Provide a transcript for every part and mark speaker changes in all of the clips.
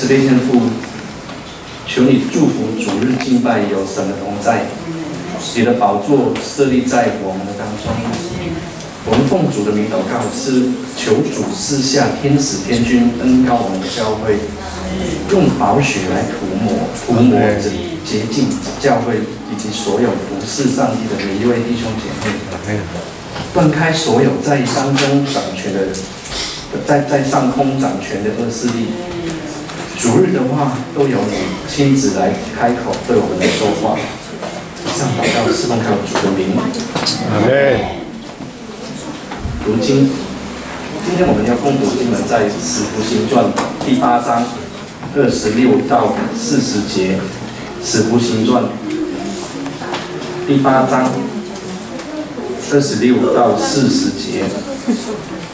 Speaker 1: 慈悲天父，求你祝福主日敬拜有神的同在，你的宝座设立在我们的当中。我们奉主的名祷告，是求主赐下天使天君恩高我们的教会，用宝血来涂抹涂抹这洁净教会以及所有服侍上帝的每一位弟兄姐妹，断开所有在山中掌权的人。在在上空掌权的恶势力，主日的话都由你亲自来开口对我们来说话。上祷告是奉靠主的名。
Speaker 2: 阿门。
Speaker 1: 读经，今天我们要共读经文在《使徒行传》第八章二十六到四十节，《使徒行传》第八章二十六到四十节，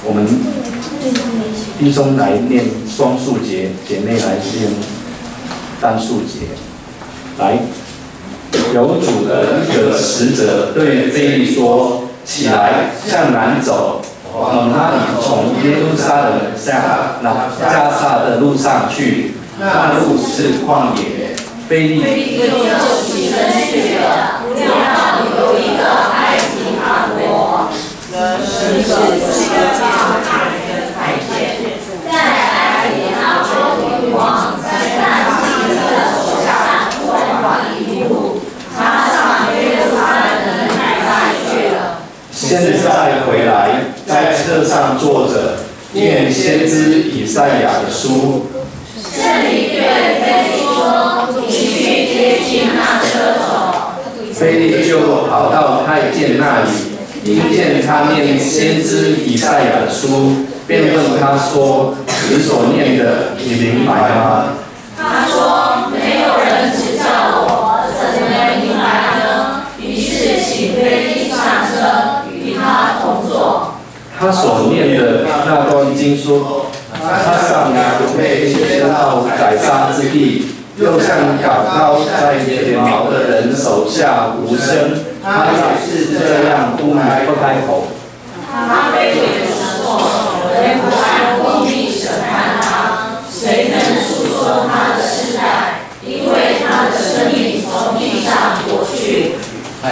Speaker 1: 我们。弟兄来念双数节，姐妹来念单数节。来，有主的一个使者对菲利说：“起来，向南走，往那里从耶路撒冷下那加萨的路上去。那路是旷野。”菲利就起身去了。他说：“你所念的，你明白吗？”
Speaker 3: 他说：“没有人指教我，怎能明白呢？”于是请菲利上车。与他同坐。
Speaker 1: 他所念的那段经说，他上被牵到宰杀之地，又像高高在剪毛的人手下无声。他也是这样不开不开口。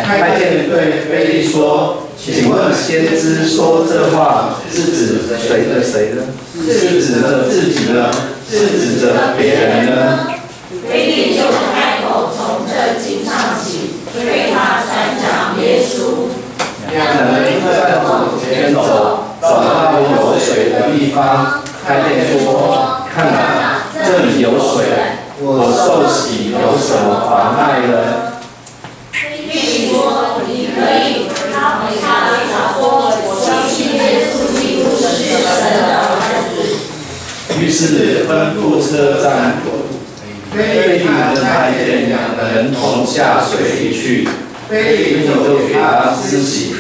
Speaker 1: 太监对菲利说。请问先知说这话是指谁的谁呢？是指着自己呢？是指着别人呢？
Speaker 3: 菲利就开口从这经上起，对他传讲耶稣。
Speaker 1: 两人在往前走，找到有水的地方，太监说：“看啊，这里有水，我受洗有什么妨碍呢？”是吩咐车站，菲利的太监两人同下水里去，菲利就给他施洗。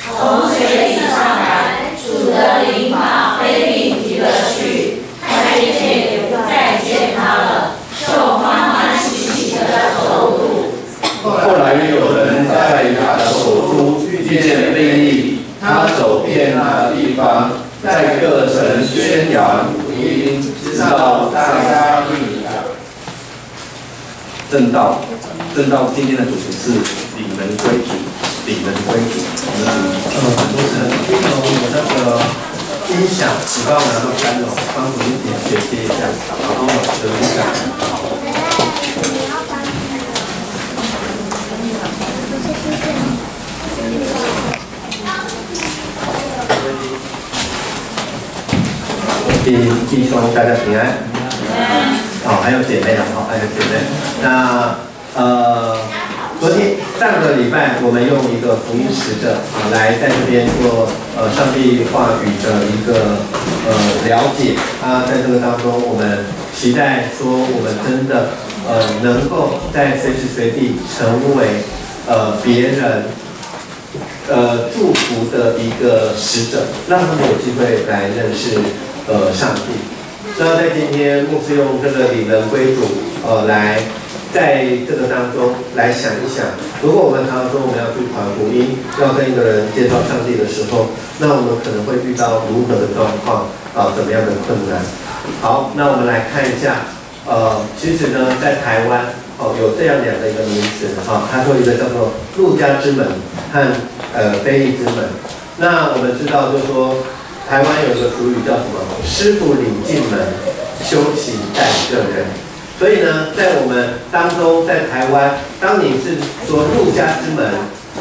Speaker 3: 从水里上来，主的灵把菲利提了去，太监也不再见他了，就欢欢喜喜的走路。
Speaker 1: 后来有人在他的首都遇见菲利，他走遍那地方，在各城宣扬。知道大家应正道，正道今天的主题是领人归主，领人归主。
Speaker 4: 呃，很多人，因为我那个音响，你帮我拿到三楼，帮主一点剪接一下，然后我等一下。弟弟兄，大家平安。好，还有姐妹啊，好，还有姐妹。那呃，昨天上个礼拜，我们用一个福音使者啊，来在这边做呃上帝话语的一个呃了解。啊，在这个当中，我们期待说，我们真的呃能够在随时随地成为呃别人呃祝福的一个使者，让他们有机会来认识。呃，上帝。那在今天，牧师用这个理论归主，呃，来在这个当中来想一想，如果我们常常说我们要去传福音，要跟一个人介绍上帝的时候，那我们可能会遇到如何的状况啊，怎么样的困难？好，那我们来看一下，呃，其实呢，在台湾哦有这样两个一个名词哈，它说一个叫做陆家之门和呃非利之门。那我们知道，就是说台湾有一个俗语叫什么？师傅领进门，修行在个人。所以呢，在我们当中，在台湾，当你是说陆家之门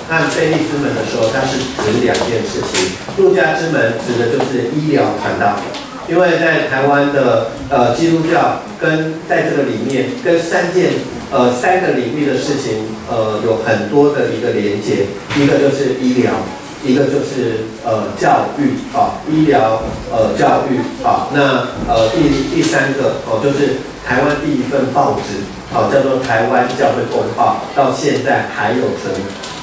Speaker 4: 和非利之门的时候，它是指两件事情。陆家之门指的就是医疗传道。因为在台湾的呃基督教跟在这个里面跟三件呃三个领域的事情呃有很多的一个连接，一个就是医疗，一个就是呃教育啊，医疗呃教育啊，那呃第第三个哦就是台湾第一份报纸哦叫做台湾教会公报，到现在还有存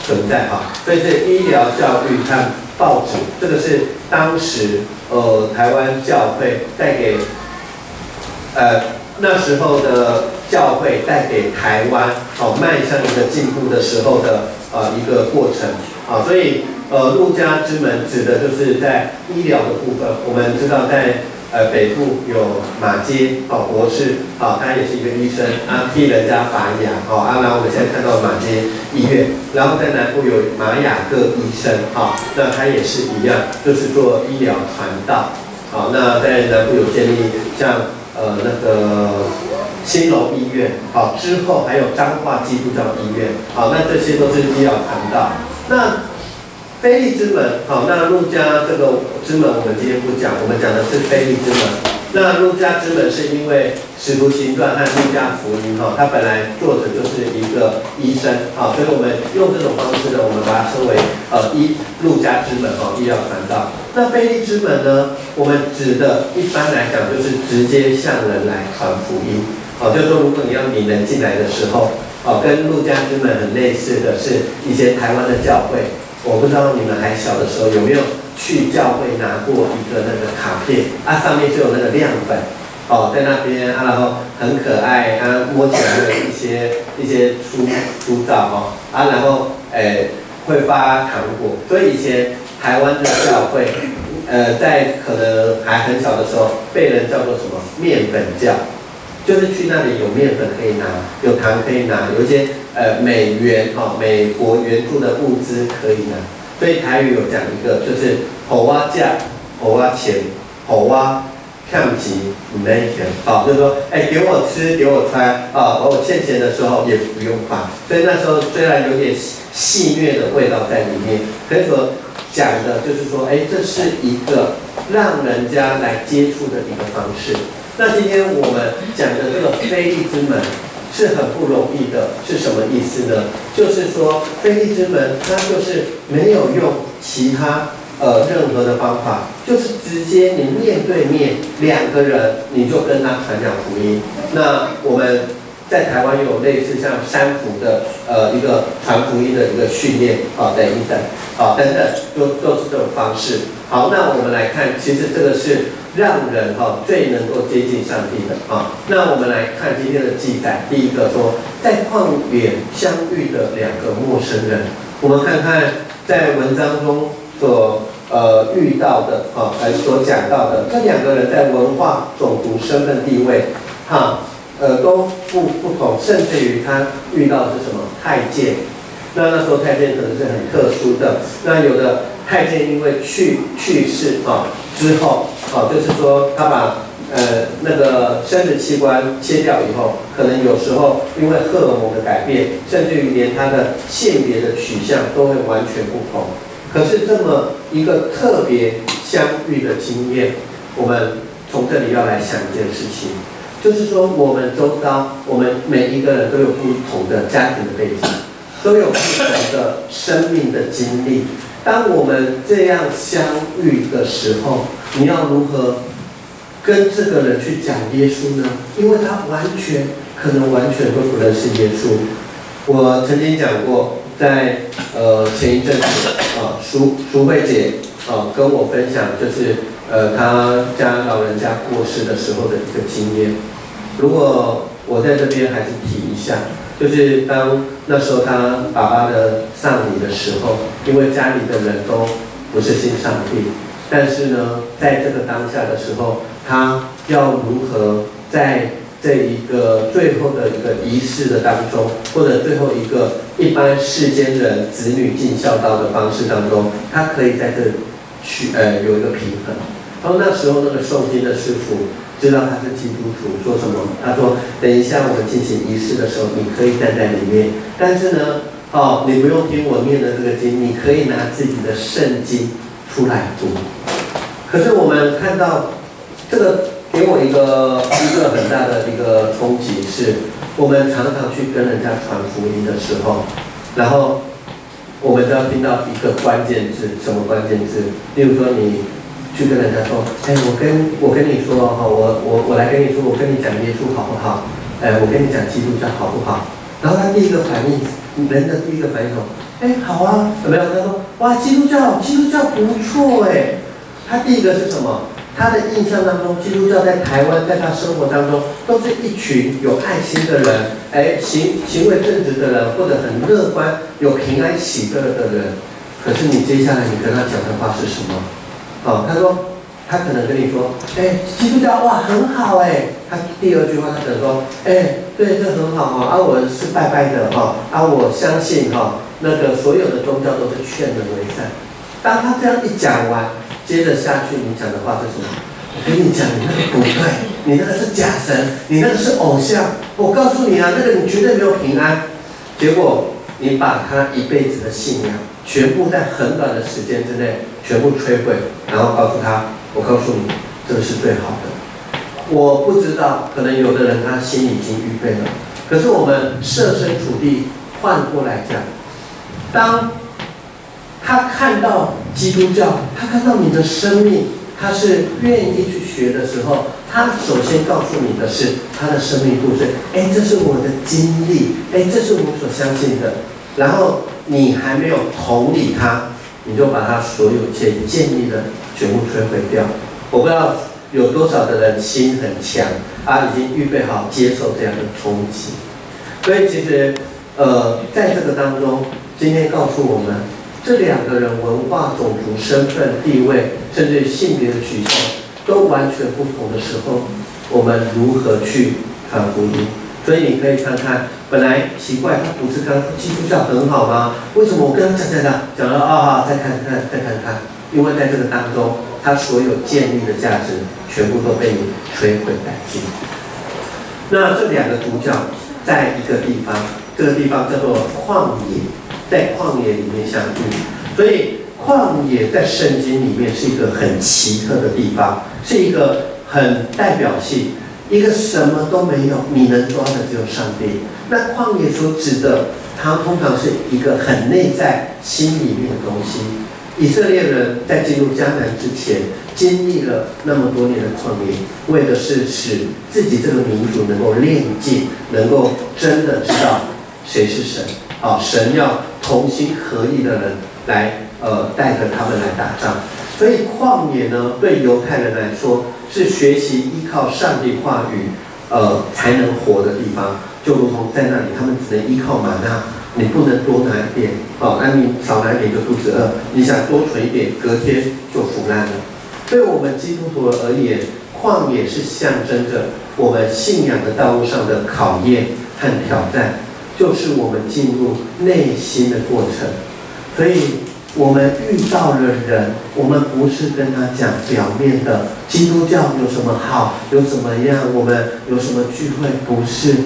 Speaker 4: 存在哈，所以这医疗教育和报纸这个是当时。呃，台湾教会带给，呃，那时候的教会带给台湾哦，迈向一个进步的时候的呃一个过程啊，所以呃，陆家之门指的就是在医疗的部分。我们知道在呃北部有马街哦博士啊，他也是一个医生啊，替人家拔牙哦啊，然后我们现在看到马街医院，然后在南部有玛雅各医生啊，那他也是一样，就是做医疗传道啊。那在南部有建立像呃那个新楼医院好，之后还有彰化基督教医院好，那这些都是医疗传道。那非利之门，好，那陆家这个之门我们今天不讲，我们讲的是非利之门。那陆家之门是因为使徒行传和陆家福音，哈，它本来作者就是一个医生，好，所以我们用这种方式呢，我们把它称为呃医陆家之门，哈，医疗传道。那非利之门呢，我们指的一般来讲就是直接向人来传福音，好，就是说如果你要引人进来的时候，哦，跟陆家之门很类似的是一些台湾的教会。我不知道你们还小的时候有没有去教会拿过一个那个卡片啊，上面就有那个亮粉哦，在那边啊，然后很可爱啊，摸起来的一些一些粗粗糙哦啊，然后诶会发糖果，所以以前台湾的教会呃在可能还很小的时候被人叫做什么面粉教。就是去那里有面粉可以拿，有糖可以拿，有一些呃美元哈美国援助的物资可以拿。所以台语有讲一个，就是好挖价，好挖钱，好挖看不起你那一钱，好就是说哎给我吃给我穿啊，我欠钱的时候也不用还。所以那时候虽然有点戏谑的味道在里面，可以说讲的就是说哎这是一个让人家来接触的一个方式。那今天我们讲的这个非利之门是很不容易的，是什么意思呢？就是说非利之门它就是没有用其他呃任何的方法，就是直接你面对面两个人你就跟他传讲福音。那我们在台湾有类似像三福的呃一个传福音的一个训练啊等一等啊等等，都都是这种方式。好，那我们来看，其实这个是。让人哈最能够接近上帝的啊，那我们来看今天的记载。第一个说，在旷野相遇的两个陌生人，我们看看在文章中所呃遇到的啊，呃所讲到的这两个人在文化、种族、身份、地位，哈呃都不不同，甚至于他遇到的是什么太监？那那时候太监可能是很特殊的，那有的太监因为去去世啊之后。好，就是说他把呃那个生殖器官切掉以后，可能有时候因为荷尔蒙的改变，甚至于连他的性别的取向都会完全不同。可是这么一个特别相遇的经验，我们从这里要来想一件事情，就是说我们周遭，我们每一个人都有不同的家庭的背景，都有不同的生命的经历。当我们这样相遇的时候，你要如何跟这个人去讲耶稣呢？因为他完全可能完全都不认识耶稣。我曾经讲过，在呃前一阵子啊，淑淑慧姐啊跟我分享，就是呃她家老人家过世的时候的一个经验。如果我在这边还是提一下。就是当那时候他爸爸的丧礼的时候，因为家里的人都不是信上帝，但是呢，在这个当下的时候，他要如何在这一个最后的一个仪式的当中，或者最后一个一般世间人子女尽孝道的方式当中，他可以在这去呃有一个平衡。然后那时候那个诵经的师傅知道他是基督徒，说什么？他说：等一下我们进行仪式的时候，你可以站在里面，但是呢，哦，你不用听我念的这个经，你可以拿自己的圣经出来读。可是我们看到这个给我一个一个很大的一个冲击是，我们常常去跟人家传福音的时候，然后我们都要听到一个关键字，什么关键字？例如说你去跟人家说，哎，我跟我跟你说哈，我我我来跟你说，我跟你讲耶稣好不好？哎，我跟你讲基督教好不好？然后他第一个反应，人的第一个反应说，哎，好啊，怎么样？他说，哇，基督教，基督教不错哎。他第一个是什么？他的印象当中，基督教在台湾，在他生活当中，都是一群有爱心的人，哎，行行为正直的人，或者很乐观、有平安喜乐的人。可是你接下来你跟他讲的话是什么？哦，他说，他可能跟你说，哎，基督教哇很好哎。他第二句话他可能说，哎，对，这很好哈，啊，我是拜拜的哈，啊，我相信哈，那个所有的宗教都是劝人为善。当他这样一讲完。接着下去，你讲的话是什么？我跟你讲，你那个不对，你那个是假神，你那个是偶像。我告诉你啊，那个你绝对没有平安。结果你把他一辈子的信仰，全部在很短的时间之内全部摧毁，然后告诉他，我告诉你，这个是最好的。我不知道，可能有的人他心已经预备了。可是我们设身处地换过来讲，当。他看到基督教，他看到你的生命，他是愿意去学的时候，他首先告诉你的是他的生命故事。哎，这是我的经历，哎，这是我所相信的。然后你还没有同理他，你就把他所有建建立的全部摧毁掉。我不知道有多少的人心很强，啊，已经预备好接受这样的冲击。所以其实，呃，在这个当中，今天告诉我们。这两个人文化、种族、身份、地位，甚至性别的取向都完全不同的时候，我们如何去传福音？所以你可以看看，本来奇怪，他不是刚基督教很好吗？为什么我跟他讲讲讲讲了啊？再看看再看看，因为在这个当中，他所有建立的价值全部都被你摧毁殆尽。那这两个主角在一个地方，这个地方叫做旷野。在旷野里面相遇，所以旷野在圣经里面是一个很奇特的地方，是一个很代表性，一个什么都没有，你能抓的只有上帝。那旷野所指的，它通常是一个很内在心里面的东西。以色列人在进入迦南之前，经历了那么多年的旷野，为的是使自己这个民族能够练尽，能够真的知道谁是神。啊，神要同心合意的人来，呃，带着他们来打仗。所以旷野呢，对犹太人来说是学习依靠上帝话语，呃，才能活的地方。就如同在那里，他们只能依靠玛纳，你不能多拿一点，哦，那你少拿点就肚子饿。你想多存一点，隔天就腐烂了。对我们基督徒而言，旷野是象征着我们信仰的道路上的考验和挑战。就是我们进入内心的过程，所以我们遇到了人，我们不是跟他讲表面的基督教有什么好，有怎么样，我们有什么聚会，不是，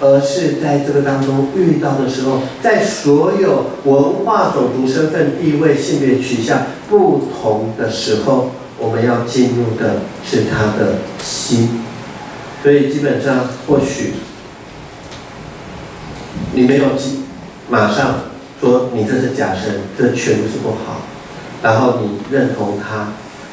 Speaker 4: 而是在这个当中遇到的时候，在所有文化、种族、身份、地位、性别取向不同的时候，我们要进入的是他的心，所以基本上或许。你没有记马上说你这是假神，这全部是不好。然后你认同他，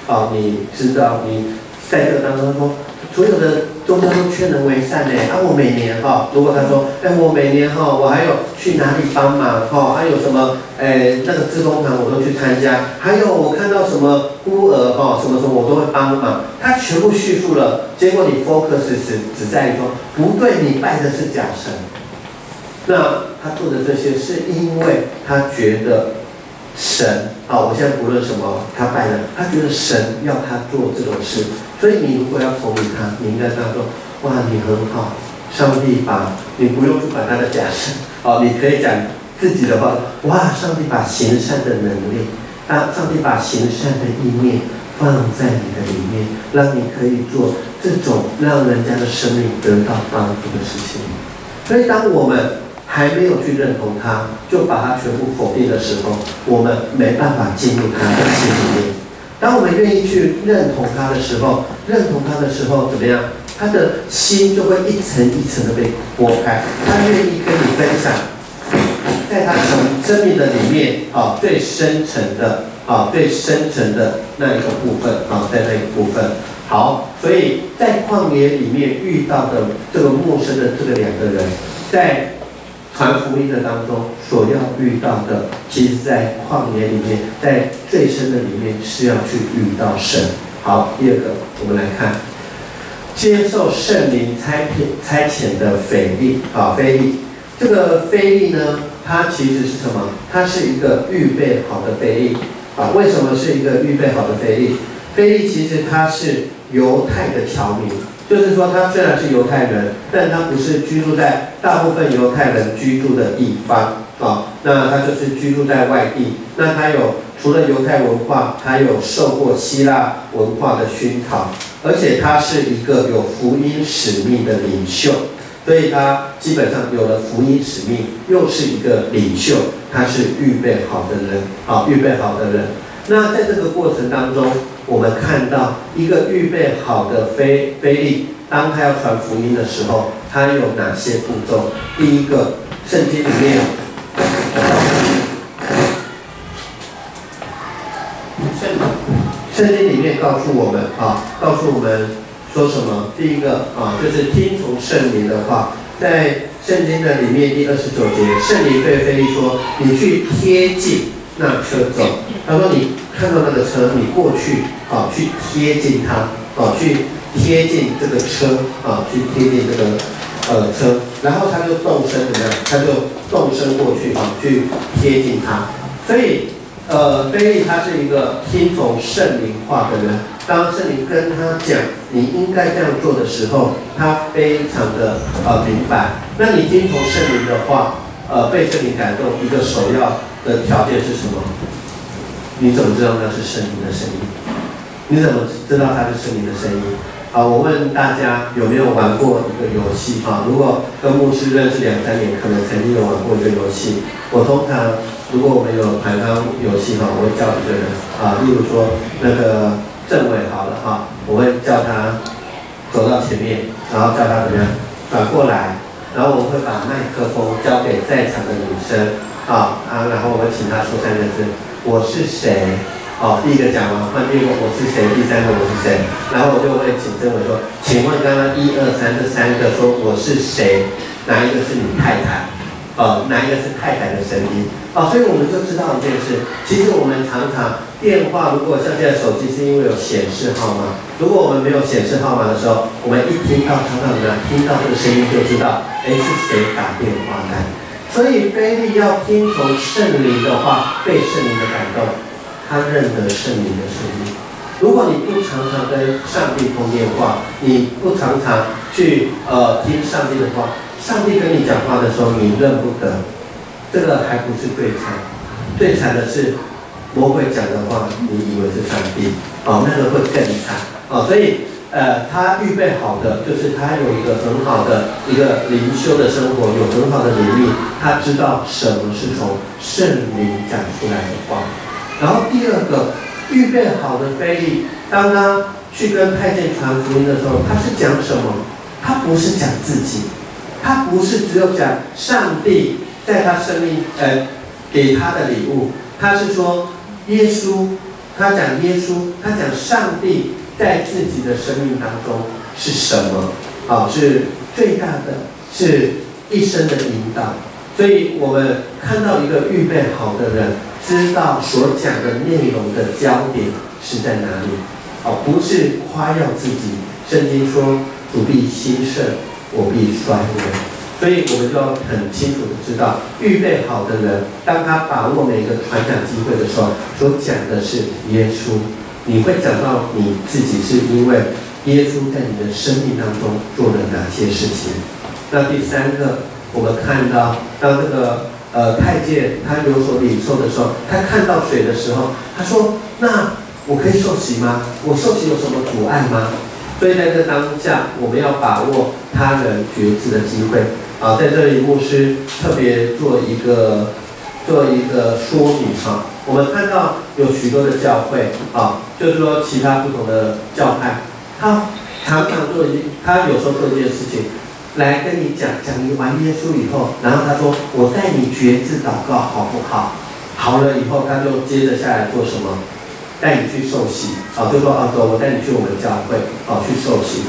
Speaker 4: 哦，你知道你在这个当中说，所有的宗教都劝人为善呢。啊，我每年哈，如果他说，哎，我每年哈，我还有去哪里帮忙哈，还有什么，哎，那个自工堂我都去参加，还有我看到什么孤儿哈，什么什么我都会帮忙。他全部叙述了，结果你 focus 只只在于说，不对，你拜的是假神。那他做的这些，是因为他觉得神啊，我现在不论什么，他拜的，他觉得神要他做这种事，所以你如果要捧领他，你应该这样说：哇，你很好，上帝把你不用去管他的假设，哦，你可以讲自己的话：哇，上帝把行善的能力，啊上帝把行善的意念放在你的里面，让你可以做这种让人家的生命得到帮助的事情。所以，当我们还没有去认同他，就把他全部否定的时候，我们没办法进入他的心里面。当我们愿意去认同他的时候，认同他的时候怎么样？他的心就会一层一层的被剥开，他愿意跟你分享，在他生生命的里面啊，最深层的啊，最深层的那一个部分啊，在那一个部分。好，所以在旷野里面遇到的这个陌生的这个两个人，在传福音的当中所要遇到的，其实，在旷野里面，在最深的里面是要去遇到神。好，第二个，我们来看，接受圣灵差遣差遣的腓力啊，腓力，这个腓力呢，它其实是什么？它是一个预备好的腓力啊。为什么是一个预备好的腓力？腓力其实它是犹太的侨民，就是说他虽然是犹太人，但他不是居住在大部分犹太人居住的地方啊，那他就是居住在外地。那他有除了犹太文化，他有受过希腊文化的熏陶，而且他是一个有福音使命的领袖，所以他基本上有了福音使命，又是一个领袖，他是预备好的人啊，预备好的人。那在这个过程当中，我们看到一个预备好的非非利，当他要传福音的时候，他有哪些步骤？第一个，圣经里面，圣圣经里面告诉我们啊，告诉我们说什么？第一个啊，就是听从圣灵的话，在圣经的里面第二十九节，圣灵对菲利说：“你去贴近那车走。”他说：“你看到那个车，你过去啊，去贴近它，啊，去贴近这个车，啊，去贴近这个呃车，然后他就动身怎么样？他就动身过去啊，去贴近它。所以，呃，菲利他是一个听从圣灵话的人。当圣灵跟他讲你应该这样做的时候，他非常的呃明白。那你听从圣灵的话，呃，被圣灵感动，一个首要的条件是什么？”你怎么知道那是圣灵的声音？你怎么知道它是圣灵的声音？好，我问大家有没有玩过一个游戏？哈，如果跟牧师认识两三年，可能曾经有玩过一个游戏。我通常如果我们有团康游戏哈，我会叫一个人啊，例如说那个政委好了哈，我会叫他走到前面，然后叫他怎么样转过来，然后我会把麦克风交给在场的女生啊啊，然后我会请她说三个字。我是谁？哦，第一个讲完，换第二个我是谁？第三个我是谁？然后我就会请政委说，请问刚刚一二三这三个说我是谁？哪一个是你太太？呃，哪一个是太太的声音？哦，所以我们就知道一件事，其实我们常常电话，如果像现在手机是因为有显示号码，如果我们没有显示号码的时候，我们一听到常常？听到这个声音就知道，哎，是谁打电话来？所以，菲利要听从圣灵的话，被圣灵的感动，他认得圣灵的声音。如果你不常常跟上帝通电话，你不常常去呃听上帝的话，上帝跟你讲话的时候你认不得，这个还不是最惨，最惨的是魔鬼讲的话，你以为是上帝，哦，那个会更惨，哦，所以。呃，他预备好的就是他有一个很好的一个灵修的生活，有很好的灵力，他知道什么是从圣灵讲出来的话。然后第二个，预备好的菲利，当他去跟太监传福音的时候，他是讲什么？他不是讲自己，他不是只有讲上帝在他生命呃给他的礼物，他是说耶稣，他讲耶稣，他讲上帝。在自己的生命当中是什么？啊，是最大的，是一生的引导。所以我们看到一个预备好的人，知道所讲的内容的焦点是在哪里。哦，不是夸耀自己。圣经说：“主必兴盛，我必衰微。”所以我们就要很清楚的知道，预备好的人，当他把握每个传讲机会的时候，所讲的是耶稣。你会讲到你自己是因为耶稣在你的生命当中做了哪些事情。那第三个，我们看到当这个呃太监他有所领受的时候，他看到水的时候，他说：“那我可以受洗吗？我受洗有什么阻碍吗？”所以在这当下，我们要把握他人觉知的机会啊！在这里，牧师特别做一个做一个说明哈。我们看到有许多的教会啊，就是说其他不同的教派，他常常做一，他有时候做一件事情，来跟你讲讲你完耶稣以后，然后他说我带你觉知祷告好不好？好了以后，他就接着下来做什么？带你去受洗，啊，就说啊，走，我带你去我们教会，啊，去受洗。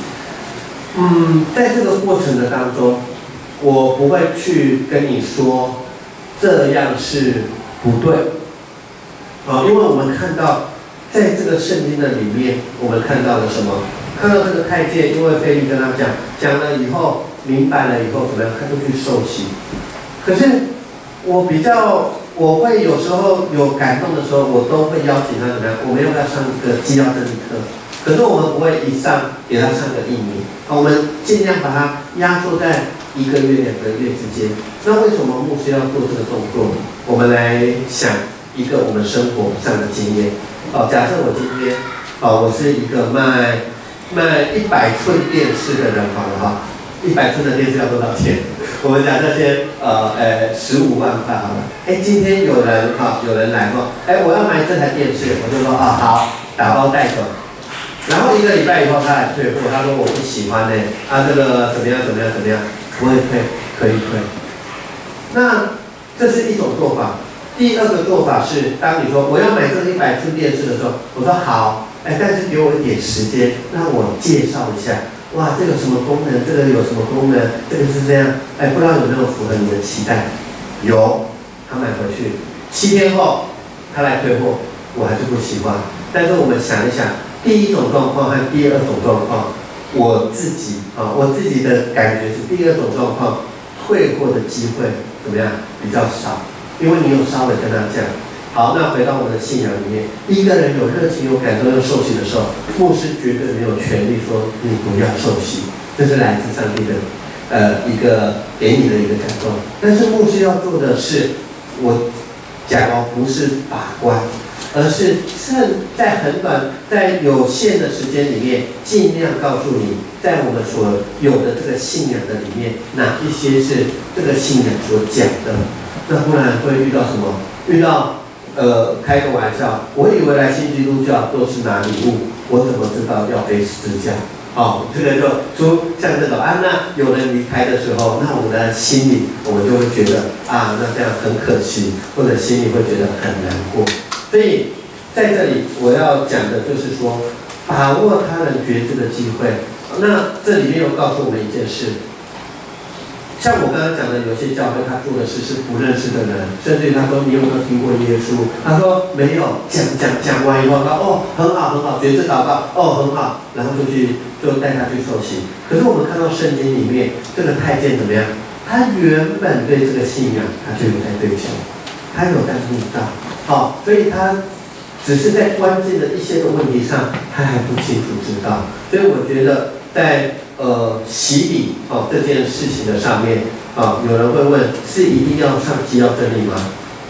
Speaker 4: 嗯，在这个过程的当中，我不会去跟你说这样是不对，啊，因为我们看到在这个圣经的里面，我们看到了什么？看到这个太监，因为菲利跟他讲，讲了以后，明白了以后怎么样，他就去受洗。可是我比较。我会有时候有感动的时候，我都会邀请他怎么样？我们要不要上一个基要真理课？可是我们不会一上给他上个一年，我们尽量把它压缩在一个月、两个月之间。那为什么牧师要做这个动作？我们来想一个我们生活上的经验。哦，假设我今天，哦，我是一个卖卖一百寸电视的人，好了哈，一百寸的电视要多少钱？我们讲这些，呃，呃，十五万块好了。哎，今天有人哈，有人来过，哎，我要买这台电视，我就说啊，好，打包带走。然后一个礼拜以后他来退货，他说我不喜欢呢，啊，这个怎么样怎么样怎么样，不会退，可以退。那这是一种做法。第二个做法是，当你说我要买这一百寸电视的时候，我说好，哎，但是给我一点时间，让我介绍一下。哇，这个什么功能？这个有什么功能？这个是这样，哎，不知道有没有符合你的期待？有，他买回去，七天后他来退货，我还是不喜欢。但是我们想一想，第一种状况和第二种状况，我自己啊，我自己的感觉是第二种状况，退货的机会怎么样？比较少，因为你有稍微跟他讲。好，那回到我们的信仰里面，一个人有热情、有感动、要受洗的时候，牧师绝对没有权利说你不要受洗，这是来自上帝的，呃，一个给你的一个感动。但是牧师要做的是，我讲哦，不是把关，而是趁在很短、在有限的时间里面，尽量告诉你，在我们所有的这个信仰的里面，哪一些是这个信仰所讲的，那不然会遇到什么？遇到。呃，开个玩笑，我以为来信基督教都是拿礼物，我怎么知道要背十字架？哦，这个就说像这种啊，那有人离开的时候，那我们的心里，我们就会觉得啊，那这样很可惜，或者心里会觉得很难过。所以在这里我要讲的就是说，把握他人觉知的机会。那这里面又告诉我们一件事。像我刚刚讲的，有些教会他做的事是不认识的人，甚至他说你有没有听过耶稣？他说没有，讲讲讲完以后，他哦很好很好，觉知祷告哦很好，然后就去就带他去受洗。可是我们看到圣经里面这个太监怎么样？他原本对这个信仰他就有在追求，他有在悟道，好，所以他只是在关键的一些的问题上他还不清楚知道，所以我觉得在。呃，洗礼哦这件事情的上面啊，有人会问，是一定要上基要真理吗？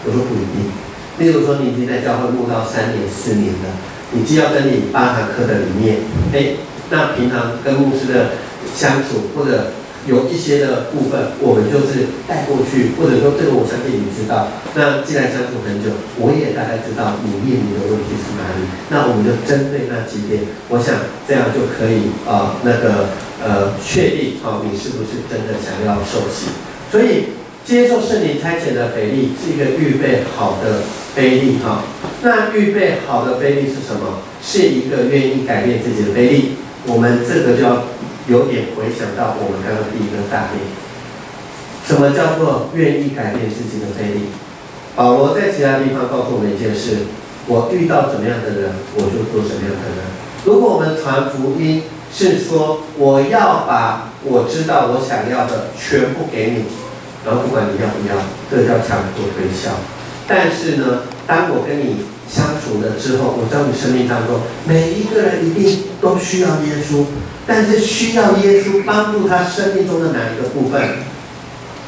Speaker 4: 我说不一定。例如说，你已经在教会录到三年、四年了，你基要真理八堂课的里面，哎，那平常跟牧师的相处或者。有一些的部分，我们就是带过去，或者说这个我相信你知道。那既然相处很久，我也大概知道你面临的问题是哪里。那我们就针对那几点，我想这样就可以啊，那个呃，确定啊，你是不是真的想要受洗。所以接受圣灵差遣的腓力是一个预备好的腓力哈。那预备好的腓力是什么？是一个愿意改变自己的腓力。我们这个就要。有点回想到我们刚刚第一个大例，什么叫做愿意改变自己的魅力？保罗在其他地方告诉我们一件事：我遇到怎么样的人，我就做什么样的人。如果我们传福音是说我要把我知道我想要的全部给你，然后不管你要不要，这叫强迫推销。但是呢，当我跟你相处了之后，我在你生命当中，每一个人一定都需要耶稣，但是需要耶稣帮助他生命中的哪一个部分，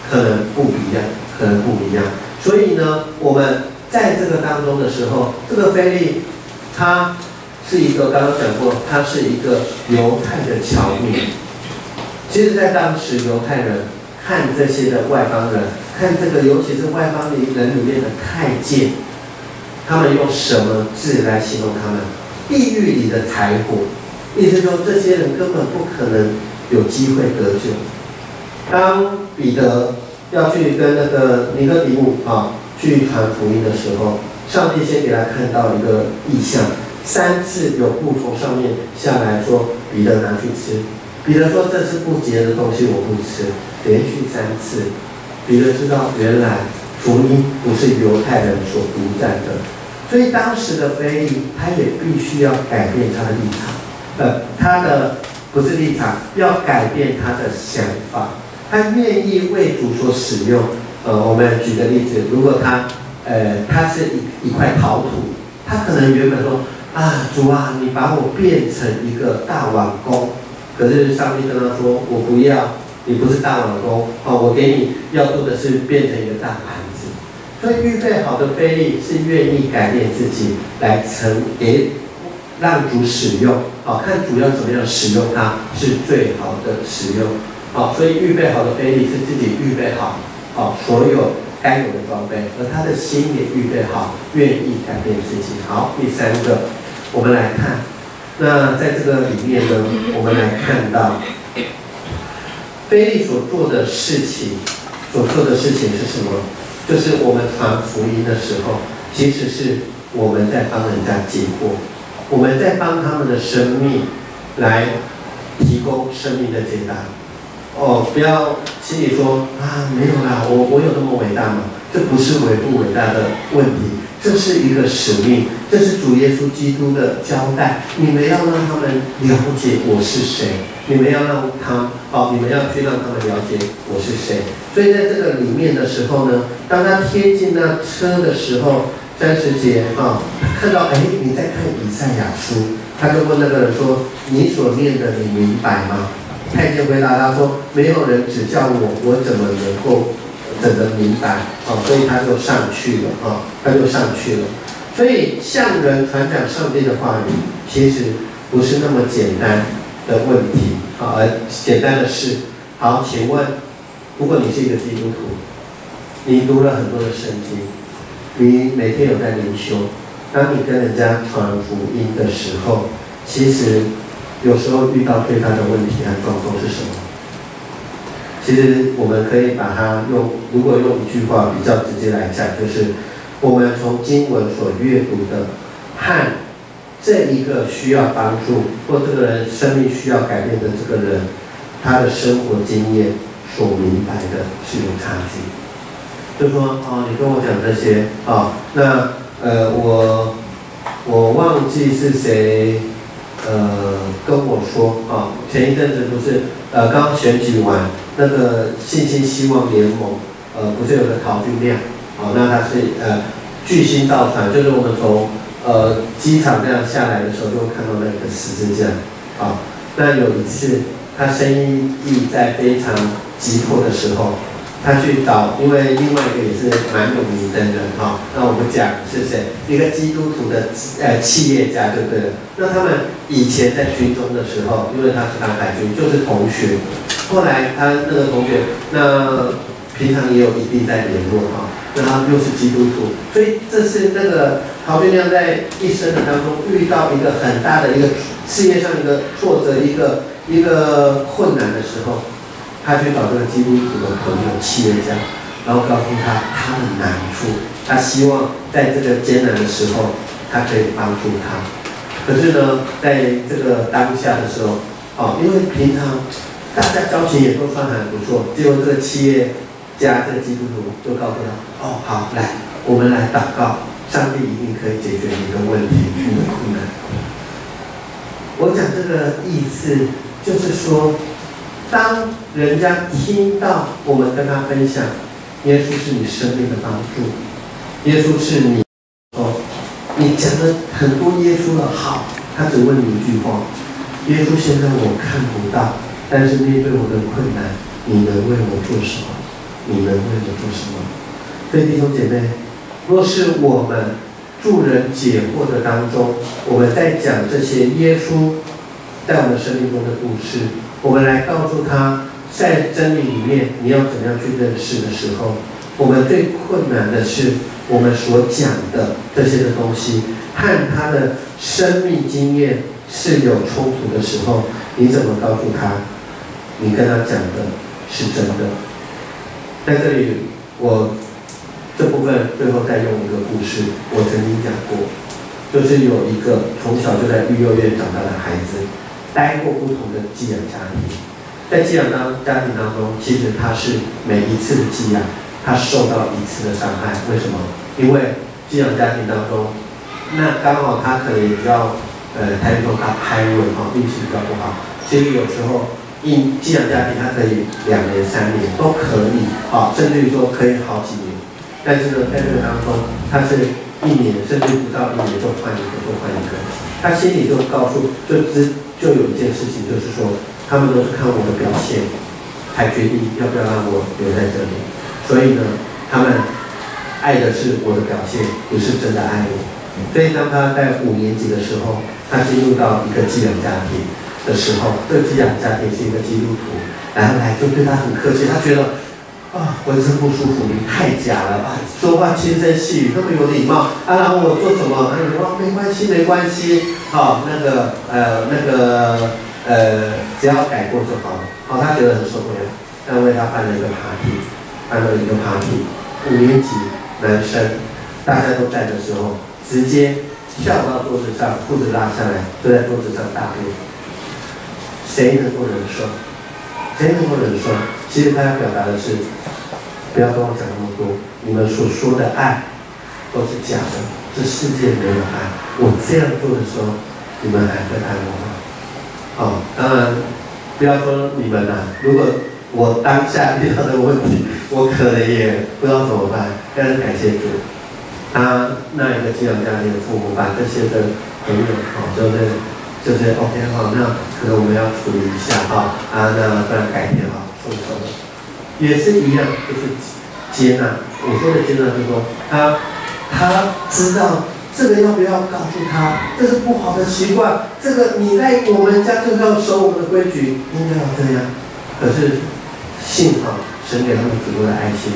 Speaker 4: 可能不一样，可能不一样。所以呢，我们在这个当中的时候，这个菲利，他是一个刚刚讲过，他是一个犹太的侨民。其实，在当时犹太人看这些的外邦人，看这个尤其是外邦的人里面的太监，他们用什么字来形容他们？地狱里的柴火，意思说这些人根本不可能有机会得救。当彼得要去跟那个尼哥底母啊去传福音的时候，上帝先给他看到一个意象，三次有布从上面下来说，彼得拿去吃。彼得说这是不洁的东西，我不吃。连续三次，彼得知道原来福音不是犹太人所独占的，所以当时的菲利他也必须要改变他的立场，呃，他的不是立场，要改变他的想法。他愿意为主所使用。呃，我们举个例子，如果他，呃，他是一一块陶土，他可能原本说啊，主啊，你把我变成一个大碗公，可是上帝跟他说，我不要，你不是大碗工，哦，我给你要做的是变成一个大盘子。所以预备好的菲利是愿意改变自己，来成给让主使用，好看主要怎么样使用它，是最好的使用。好，所以预备好的菲利是自己预备好，好所有该有的装备，而他的心也预备好，愿意改变自己。好，第三个，我们来看，那在这个里面呢，我们来看到菲利所做的事情，所做的事情是什么？就是我们传福音的时候，其实是我们在帮人家解惑，我们在帮他们的生命来提供生命的解答。哦，不要心里说啊，没有啦，我我有那么伟大吗？这不是伟不伟大的问题，这是一个使命，这是主耶稣基督的交代。你们要让他们了解我是谁，你们要让他哦，你们要去让他们了解我是谁。所以在这个里面的时候呢，当他贴近那车的时候，三十节啊，看到哎，你在看以赛亚书，他就问那个人说：“你所念的，你明白吗？”太监回答他说：“没有人指教我，我怎么能够怎么明白？哦，所以他就上去了啊，他就上去了。所以向人传讲上帝的话语，其实不是那么简单的问题啊，而简单的事。好，请问，如果你是一个基督徒，你读了很多的圣经，你每天有在灵修，当你跟人家传福音的时候，其实。”有时候遇到最大的问题和状况是什么？其实我们可以把它用，如果用一句话比较直接来讲，就是我们从经文所阅读的和这一个需要帮助或这个人生命需要改变的这个人，他的生活经验所明白的是有差距。就说哦，你跟我讲这些啊，那呃，我我忘记是谁。呃，跟我说啊，前一阵子不是呃刚选举完那个信心希望联盟，呃不是有个陶俊亮，哦，那他是呃巨星造船，就是我们从呃机场这样下来的时候，就会看到那个十字架，啊，那有一次他生意在非常急迫的时候。他去找，因为另外一个也是蛮有名的人哈。那我们讲是谁？一个基督徒的呃企业家，对不对？那他们以前在军中的时候，因为他是当海军，就是同学。后来他那个同学，那平常也有一定在联络哈。然后又是基督徒，所以这是那个陶俊亮在一生的当中遇到一个很大的一个事业上一个挫折，一个一个困难的时候。他去找这个基督徒的朋友、企业家，然后告诉他他的难处，他希望在这个艰难的时候，他可以帮助他。可是呢，在这个当下的时候，哦，因为平常大家交情也都算很不错，结果这个企业家、这个基督徒就告诉他：哦，好，来，我们来祷告，上帝一定可以解决你的问题、你的困难。我讲这个意思就是说。当人家听到我们跟他分享，耶稣是你生命的帮助，耶稣是你哦你讲了很多耶稣的好，他只问你一句话：耶稣现在我看不到，但是面对我的困难，你能为我做什么？你能为我做什么？所以弟兄姐妹，若是我们助人解惑的当中，我们在讲这些耶稣在我们生命中的故事，我们来告诉他，在真理里面你要怎样去认识的时候，我们最困难的是我们所讲的这些的东西和他的生命经验是有冲突的时候，你怎么告诉他，你跟他讲的是真的？在这里，我这部分最后再用一个故事，我曾经讲过，就是有一个从小就在育幼院长大的孩子。待过不同的寄养家庭，在寄养当家庭当中，其实他是每一次的寄养，他受到一次的伤害。为什么？因为寄养家庭当中，那刚好他可能也比较，呃，台语说他胎位哈，运气比较不好，所以有时候一寄养家庭他可以两年三年都可以，啊，甚至于说可以好几年。但是呢，在这个当中，他是一年甚至不到一年就换一个，就换一个，他心里就告诉，就知。就有一件事情，就是说，他们都是看我的表现，才决定要不要让我留在这里。所以呢，他们爱的是我的表现，不是真的爱我。所以当他在五年级的时候，他进入到一个寄养家庭的时候，这寄养家庭是一个基督徒，然后来就对他很客气，他觉得。啊，浑身不舒服，你太假了啊！说话轻声细语，那么有礼貌啊，然后我做什么？你说没关系，没关系，好，那个呃，那个呃，只要改过就好了。好，他觉得很受不了，但为他办了一个 party，办了一个 party，五年级男生，大家都在的时候，直接跳到桌子上，裤子拉下来，坐在桌子上大便，谁能够忍受？谁能够忍受？其实他要表达的是，不要跟我讲那么多，你们所说的爱都是假的，这世界没有爱。我这样做的时候，你们还会爱我吗？哦，当然，不要说你们呐，如果我当下遇到的问题，我可能也不知道怎么办。但是感谢主，他那一个寄养家庭的父母把这些的朋友，哦，就是。就是 OK 好，那可能我们要处理一下哈啊，那不然改天哈，送走了，也是一样，就是接纳。我说的接纳就是说，他他知道这个要不要告诉他，这是不好的习惯，这个你在我们家就是要守我们的规矩，应该要这样。可是幸好神给他们足够的爱心，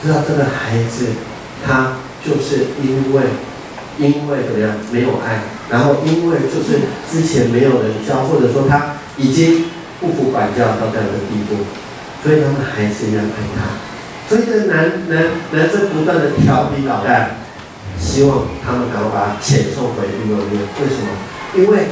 Speaker 4: 知道这个孩子他就是因为因为怎么样没有爱。然后，因为就是之前没有人教，或者说他已经不服管教到这样的地步，所以他们还是要爱他。所以这男男男生不断的调皮捣蛋，希望他们赶快把他遣送回幼儿园。为什么？因为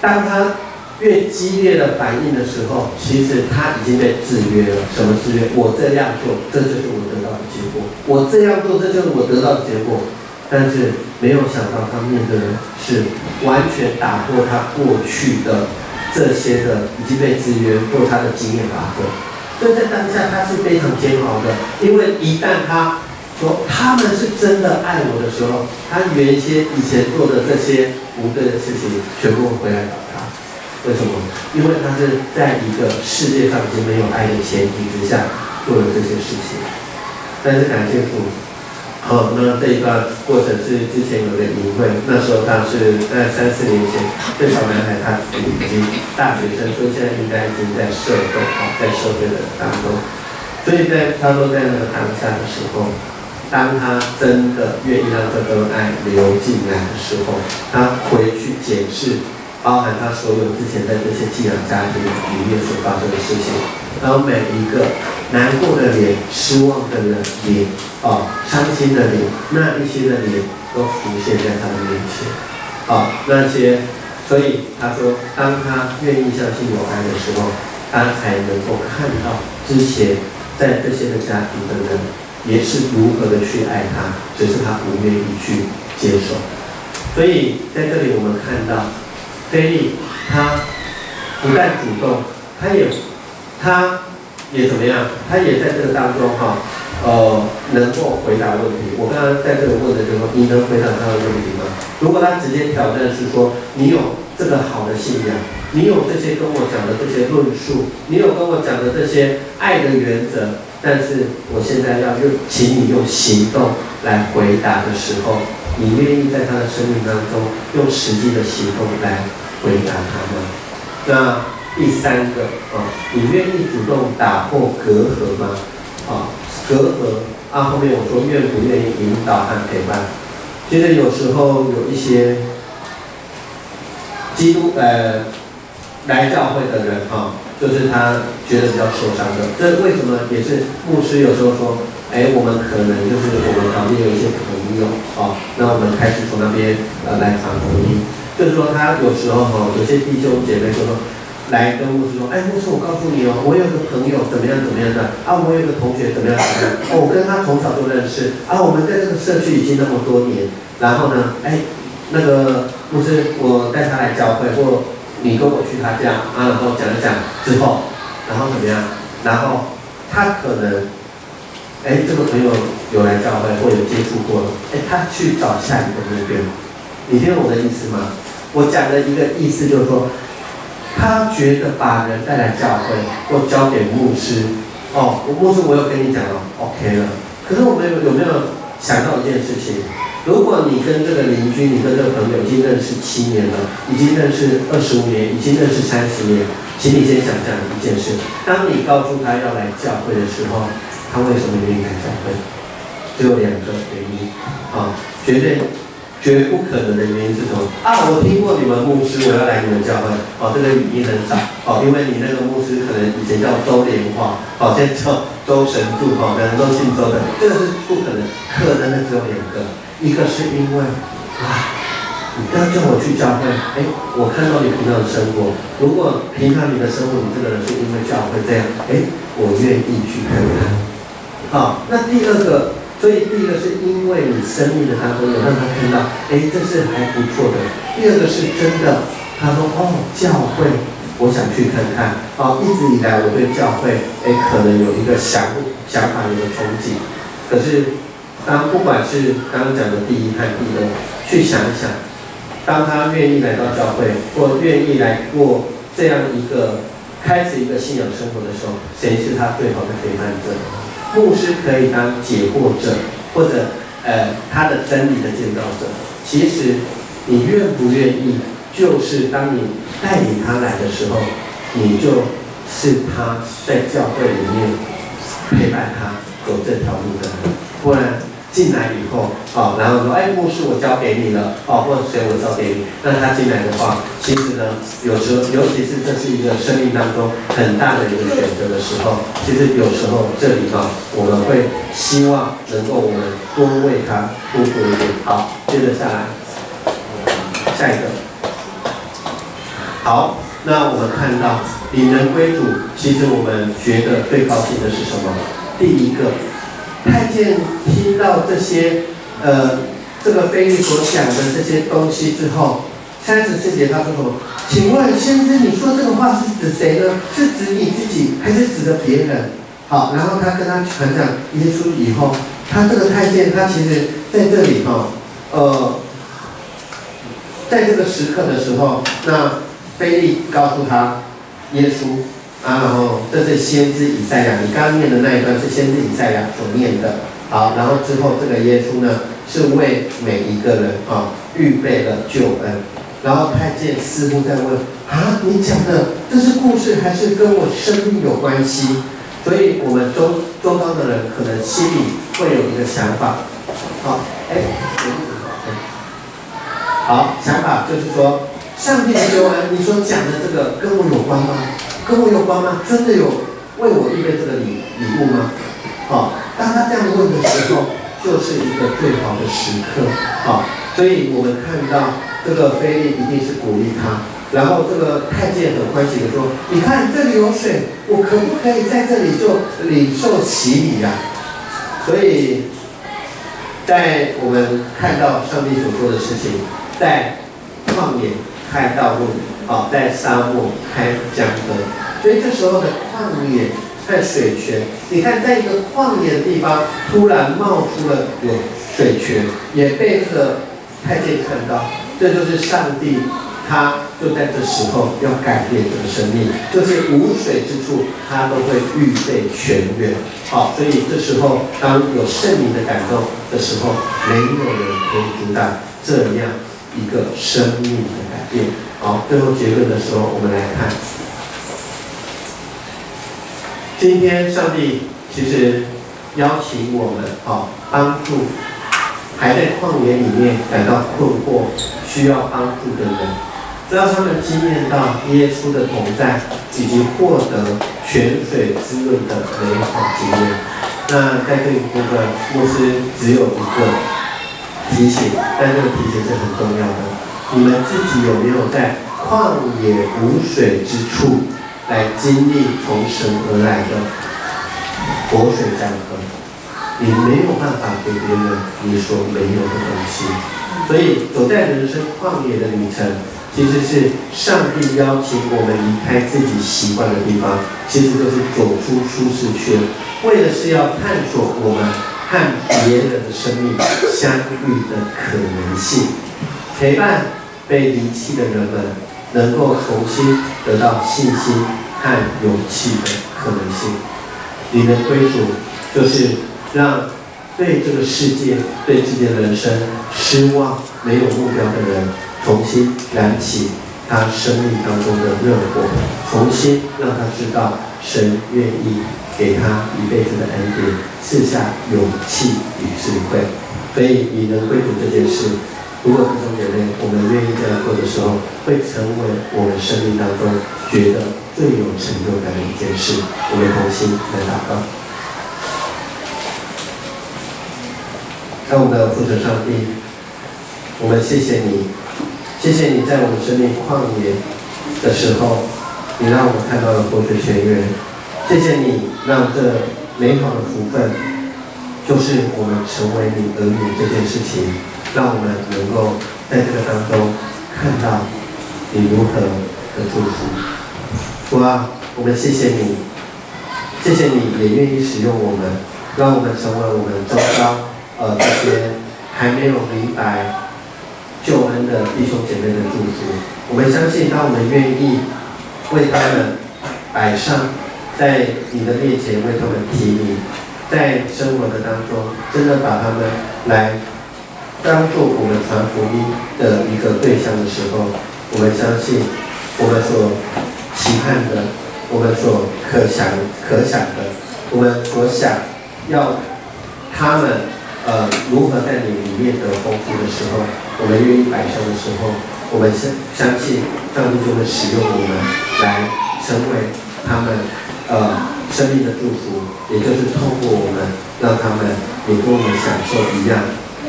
Speaker 4: 当他越激烈的反应的时候，其实他已经被制约了。什么制约？我这样做，这就是我得到的结果；我这样做，这就是我得到的结果。但是没有想到，他面对的是完全打破他过去的这些的已经被制约或他的经验法则。所以在当下，他是非常煎熬的，因为一旦他说他们是真的爱我的时候，他原先以前做的这些不对的事情，全部回来找他。为什么？因为他是在一个世界上已经没有爱的前提之下做了这些事情。但是感谢父母。好，那这一段过程是之前有个淫会，那时候他是在三四年前，这小男孩他已经大学生，所以现在应该已经在社会，好，在社会的当中。所以在他说在那个当下的时候，当他真的愿意让这份爱流进来的时候，他回去检视，包含他所有之前在这些寄养家庭里面所发生的事情，然后每一个。难过的脸，失望的人脸，哦，伤心的脸，那一些的脸都浮现在他的面前，哦，那些，所以他说，当他愿意相信有爱的时候，他才能够看到之前在这些的家庭的人也是如何的去爱他，只是他不愿意去接受。所以在这里我们看到，菲利他不但主动，他也他。也怎么样？他也在这个当中哈，呃能够回答问题。我刚刚在这里问的时候，你能回答他的问题吗？如果他直接挑战是说，你有这个好的信仰，你有这些跟我讲的这些论述，你有跟我讲的这些爱的原则，但是我现在要用，请你用行动来回答的时候，你愿意在他的生命当中用实际的行动来回答他吗？那。第三个啊，你愿意主动打破隔阂吗？啊，隔阂啊，后面我说愿不愿意引导和陪伴？其实有时候有一些基督呃来教会的人哈，就是他觉得比较受伤的。这为什么？也是牧师有时候说，哎，我们可能就是我们旁边有一些朋友啊，那我们开始从那边呃来传福音，就是说他有时候哈，有些弟兄姐妹就说。来跟牧师说，哎，牧师，我告诉你哦，我有个朋友怎么样怎么样的啊，我有个同学怎么样怎么样，我跟他从小就认识啊，我们在这个社区已经那么多年，然后呢，哎，那个牧师，我带他来教会，或你跟我去他家啊，然后讲一讲之后，然后怎么样？然后他可能，哎，这个朋友有来教会或有接触过了，哎，他去找下一个目标，你听我的意思吗？我讲的一个意思就是说。他觉得把人带来教会或交给牧师，哦，我牧师我有跟你讲了，OK 了。可是我们有有没有想到一件事情？如果你跟这个邻居、你跟这个朋友已经认识七年了，已经认识二十五年，已经认识三十年，请你先想象一件事：当你告诉他要来教会的时候，他为什么愿意来教会？只有两个原因，啊，绝对。绝不可能的原因是什么？啊，我听过你们牧师，我要来你们教会。哦，这个语音很少。哦，因为你那个牧师可能以前叫周莲花，哦，现在叫周神助，哦，两个都姓周的，这个是不可能。可能的只有两个，一个是因为，啊，你要叫我去教会，哎，我看到你平常的生活，如果平常你的生活，你这个人是因为教会这样，哎，我愿意去看看。好，那第二个。所以第一个是因为你生命的当中有让他看到，哎，这是还不错的。第二个是真的，他说哦，教会，我想去看看。哦，一直以来我对教会，哎，可能有一个想想法，有个憧憬。可是当不管是刚刚讲的第一和第二，去想一想，当他愿意来到教会，或愿意来过这样一个开始一个信仰生活的时候，谁是他最好的陪伴者？牧师可以当解惑者，或者呃他的真理的建造者。其实你愿不愿意，就是当你带领他来的时候，你就是他在教会里面陪伴他走这条路的人，不然。进来以后，哦，然后说，哎，牧师我交给你了，哦，或者谁我交给你，那他进来的话，其实呢，有时候，尤其是这是一个生命当中很大的一个选择的时候，其实有时候这里哈，我们会希望能够我们多为他多做一点。好，接着下来，下一个，好，那我们看到引人归主，其实我们觉得最高兴的是什么？第一个。太监听到这些，呃，这个菲利所讲的这些东西之后，三十四节他说什么？请问先知，你说这个话是指谁呢？是指你自己，还是指的别人？好，然后他跟他传讲耶稣以后，他这个太监他其实在这里哈，呃，在这个时刻的时候，那菲利告诉他耶稣。啊然后这是先知以赛亚，你刚刚念的那一段是先知以赛亚所念的。好，然后之后这个耶稣呢，是为每一个人啊预备了救恩。然后太监似乎在问：啊，你讲的这是故事，还是跟我生命有关系？所以我们周周遭的人可能心里会有一个想法。好，哎，好，想法就是说，上帝的救恩，你所讲的这个跟我有关吗？跟我有关吗？真的有为我预备这个礼礼物吗？好，当他这样问的时候，就是一个最好的时刻。好，所以我们看到这个菲利一定是鼓励他，然后这个太监很欢喜的说：“你看这里有水，我可不可以在这里就领受洗礼呀？”所以，在我们看到上帝所做的事情，在旷野开道路。好，在沙漠开江河，所以这时候的旷野和水泉。你看，在一个旷野的地方，突然冒出了有水泉，也被这个太监看到，这就是上帝。他就在这时候要改变这个生命，就是无水之处，他都会预备泉源。好，所以这时候当有圣灵的感动的时候，没有人可以阻挡这样一个生命的好，最后结论的时候，我们来看，今天上帝其实邀请我们，好帮助还在旷野里面感到困惑、需要帮助的人。只要他们经验到耶稣的同在，以及获得泉水滋润的美好经验，那在这一部分，牧师只有一个提醒，但这个提醒是很重要的。你们自己有没有在旷野无水之处，来经历从神而来的活水江河？你没有办法给别人你所没有的东西，所以走在人生旷野的旅程。其实是上帝邀请我们离开自己习惯的地方，其实就是走出舒适圈，为的是要探索我们和别人的生命相遇的可能性，陪伴被遗弃的人们能够重新得到信心和勇气的可能性。你的归主就是让对这个世界、对自己的人生失望、没有目标的人。重新燃起他生命当中的热火，重新让他知道神愿意给他一辈子的恩典，赐下勇气与智慧。所以你能归属这件事，如果弟兄姐妹我们愿意这样做的时候，会成为我们生命当中觉得最有成就感的一件事。我们同心来祷告。在我们的父神上帝，我们谢谢你。谢谢你在我们生命旷野的时候，你让我看到了活水泉源。谢谢你让这美好的福分，就是我们成为你儿女这件事情，让我们能够在这个当中看到你如何的祝福。主啊，我们谢谢你，谢谢你也愿意使用我们，让我们成为我们周遭呃这些还没有明白。救恩的弟兄姐妹的祝福，我们相信，当我们愿意为他们摆上，在你的面前为他们提名，在生活的当中，真的把他们来当做我们传福音的一个对象的时候，我们相信，我们所期盼的，我们所可想可想的，我们所想要他们呃如何在你里面得丰富的时候。我们愿意摆上的时候，我们相相信上帝就会使用我们来成为他们呃生命的祝福，也就是透过我们让他们也跟我们享受一样，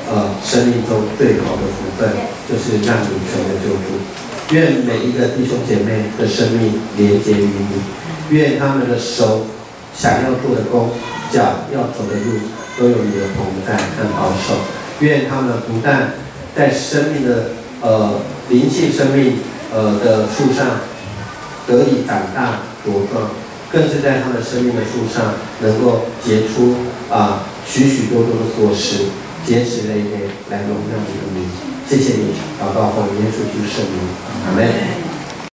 Speaker 4: 呃生命中最好的福分，就是让你成为救主。愿每一个弟兄姐妹的生命连接于你，愿他们的手想要做的工，脚要走的路，都有你的同在和保守。愿他们不但在生命的呃灵性生命呃的树上得以长大茁壮，更是在他们生命的树上能够结出啊许许多多的果实，结实累累来荣耀你的名。谢谢你，祷告奉耶稣基督圣名，阿门。